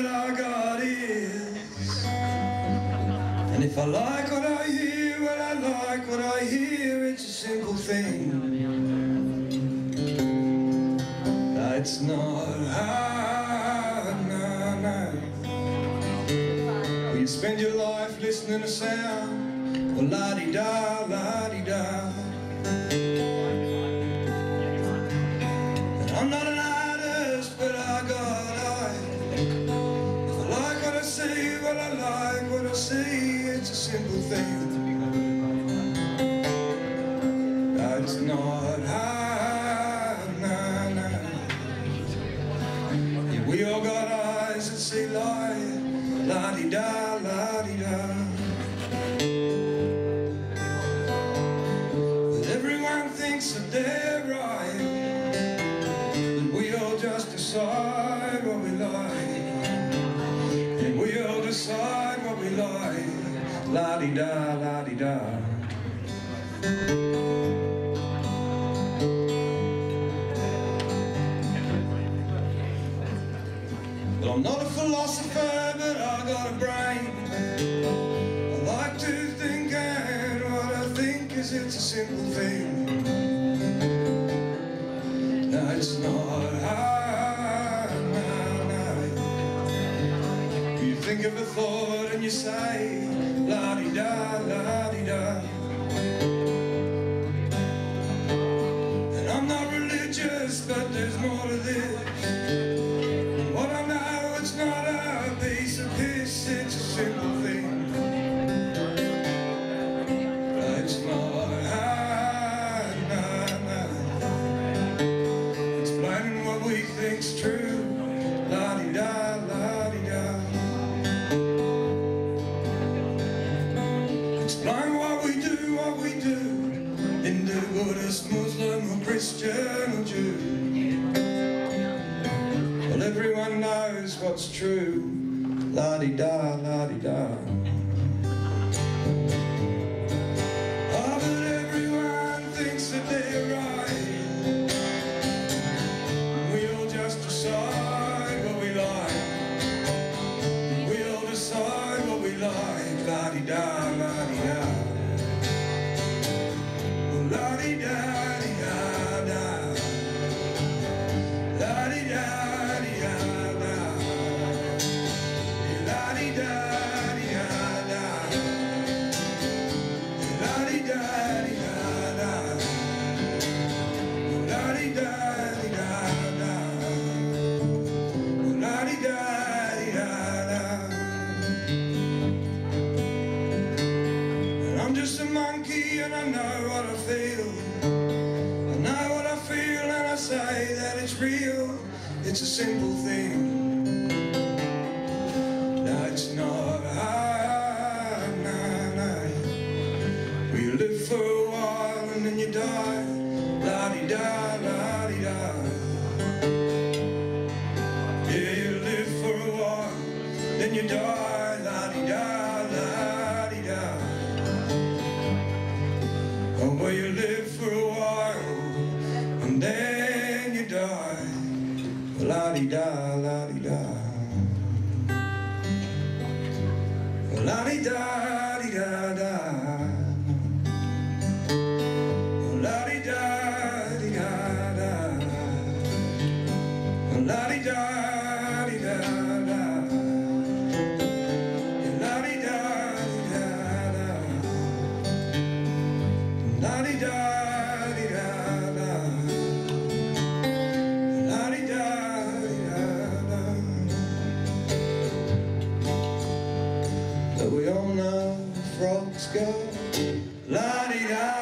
I'm not a musician, but I got ears. And if I like what I hear, well, I like what I hear. It's a simple thing. It's not hard, no, no. Well, you spend your life listening to sound, well, la-di-da, la-di-da. See, I like what I see. It's a simple thing. That's not. Yeah, we all got eyes that see light, la-di-da, la-di-da. But everyone thinks that they're la-di-da, la-di-da. Well, I'm not a philosopher, but I got a brain. I like to think, and what I think is it's a simple thing. No, it's not hard, no, no. You think of a thought and you say, la-di-da, la-di-da. And I'm not religious, but there's more to this. What I know, it's not a piece of piss, it's a simple thing. It's not hard, no, no. Explaining what we think's true, la-di-da. What's true. La-di-da, la-di-da. It's real. It's a simple thing. It's not hard, no, no. We live for a while and then you die. La-di-da, la-di-da. Yeah, you live for a while, then you die. La-di-da, la-di-da. Oh, well, you live for a while, and then you die. La-di-da, la-di-da. La-di-da-di-da-da. from the. La-di-da.